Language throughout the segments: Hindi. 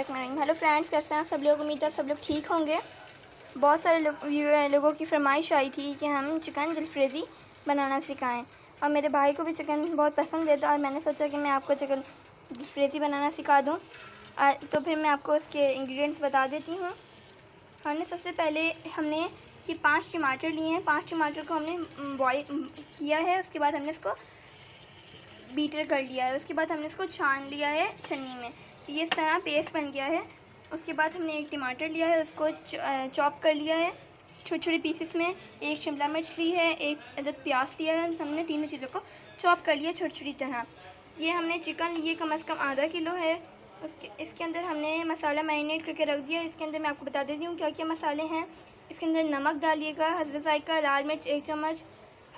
हेलो फ्रेंड्स कैसे हैं सब लोग? उम्मीद है सब लोग ठीक होंगे। बहुत सारे लोग लोगों की फरमाइश आई थी कि हम चिकन जलफ्रेज़ी बनाना सिखाएँ। और मेरे भाई को भी चिकन बहुत पसंद है तो और मैंने सोचा कि मैं आपको चिकन जलफ्रेज़ी बनाना सिखा दूँ। तो फिर मैं आपको उसके इंग्रेडिएंट्स बता देती हूँ। हमने सबसे पहले, हमने कि पाँच टमाटर लिए हैं। पाँच टमाटर को हमने बॉयल किया है, उसके बाद हमने इसको बीटर कर लिया है। उसके बाद हमने इसको छान लिया है छन्नी में। ये इस तरह पेस्ट बन गया है। उसके बाद हमने एक टमाटर लिया है, उसको चॉप कर लिया है। छोटे छोटे पीसेस में एक शिमला मिर्च ली है, एक अदद प्याज लिया है। हमने तीनों चीज़ों को चॉप कर लिया छोटी छोटी तरह। ये हमने चिकन लिए कम अज़ कम आधा किलो है। उसके, इसके अंदर हमने मसाला मैरिनेट करके रख दिया। इसके अंदर मैं आपको बता देती हूँ क्या क्या मसाले हैं। इसके अंदर नमक डालिएगा हज़रत जायका लाल मिर्च एक चम्मच,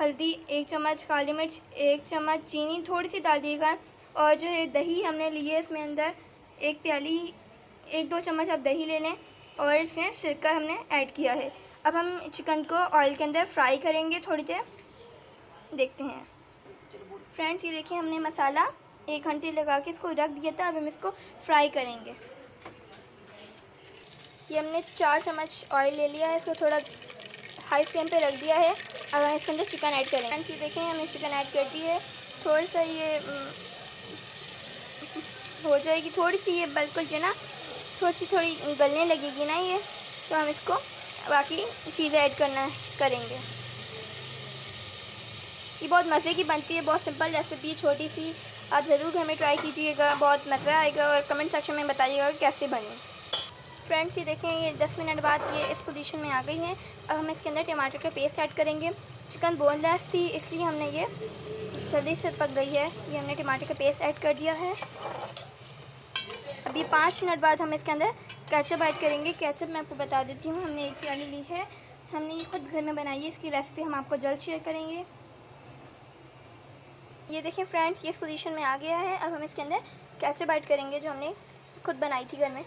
हल्दी एक चम्मच, काली मिर्च एक चम्मच, चीनी थोड़ी सी डाल दिएगा और जो है दही हमने ली है इसमें अंदर। एक प्याली, एक दो चम्मच आप दही ले लें और इसमें सिरका हमने ऐड किया है। अब हम चिकन को ऑयल के अंदर फ्राई करेंगे थोड़ी देर। देखते हैं। फ्रेंड्स ये देखिए हमने मसाला एक घंटे लगा के इसको रख दिया था, अब हम इसको फ्राई करेंगे। ये हमने चार चम्मच ऑयल ले लिया है, इसको थोड़ा हाई फ्लेम पे रख दिया है। अब हम इसके अंदर चिकन ऐड करेंगे। फ्रेंड्स ये देखें हमने चिकन ऐड कर दी है। थोड़ा सा ये हो जाएगी थोड़ी सी ये बिल्कुल जो ना थोड़ी सी थोड़ी गलने लगेगी ना ये। तो हम इसको बाकी चीज़ें ऐड करना करेंगे। ये बहुत मज़े की बनती है, बहुत सिंपल रेसिपी है छोटी सी आप ज़रूर घर में ट्राई कीजिएगा, बहुत मज़ा आएगा और कमेंट सेक्शन में बताइएगा कैसे बने। फ्रेंड्स, ये देखें, ये 10 मिनट बाद ये इस पोजीशन में आ गई है। अब हम इसके अंदर टमाटर का पेस्ट ऐड करेंगे। चिकन बोनलेस थी, इसलिए हमने ये जल्दी से पक गई है। ये हमने टमाटर का पेस्ट ऐड कर दिया है। अभी पाँच मिनट बाद हम इसके अंदर कैचअप ऐड करेंगे। कैचअप मैं आपको बता देती हूँ, हमने एक प्याली ली है। हमने ये खुद घर में बनाई है, इसकी रेसिपी हम आपको जल्द शेयर करेंगे। ये देखें फ्रेंड्स ये इस पोजीशन में आ गया है। अब हम इसके अंदर कैचअप ऐड करेंगे जो हमने खुद बनाई थी घर में।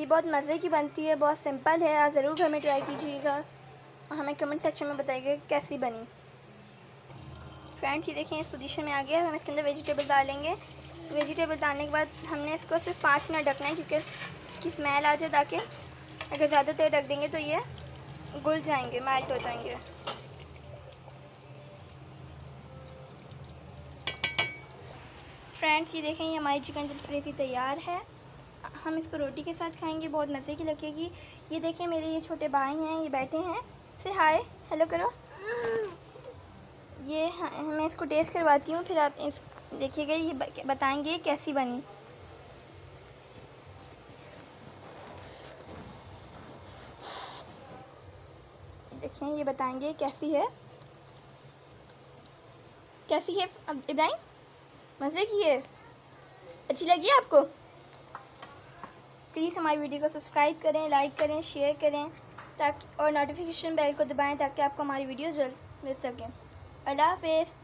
ये बहुत मज़े की बनती है, बहुत सिंपल है। आप ज़रूर घर में ट्राई कीजिएगा। और हमें कमेंट सेक्शन में बताइएगा कैसी बनी। फ्रेंड्स ये देखें, इस पोजीशन में आ गया हम इसके अंदर वेजिटेबल डालेंगे। वेजिटेबल डालने के बाद हमने इसको सिर्फ़ पाँच मिनट रखना है, क्योंकि इसकी स्मेल आ जाए ताकि अगर ज़्यादा देर रख देंगे तो ये घुल जाएँगे मेल्ट हो जाएँगे। फ्रेंड्स ये देखें, ये हमारी चिकन जल्दी तैयार है। हम इसको रोटी के साथ खाएँगे बहुत मज़े की लगेगी। ये देखें मेरे ये छोटे भाई हैं ये बैठे हैं। से हाय हेलो करो। ये हाँ, मैं इसको टेस्ट करवाती हूँ फिर आप इस देखिएगा ये बताएँगे कैसी बनी। देखें ये बताएँगे कैसी है। कैसी है अब इब्राहिम? मज़े की है? अच्छी लगी आपको? प्लीज़ हमारी वीडियो को सब्सक्राइब करें, लाइक करें, शेयर करें ताकि और नोटिफिकेशन बेल को दबाएँ ताकि आपको हमारी वीडियो जल्द मिल सकें। अल्लाह हाफिज़।